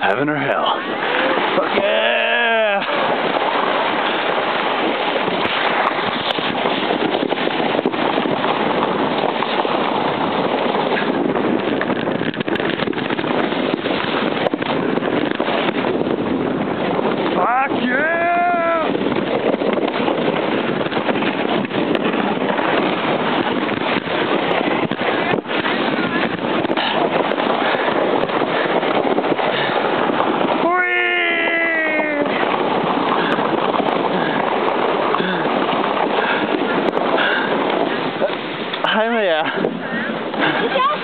Heaven or hell. Yeah! 开了呀！你教。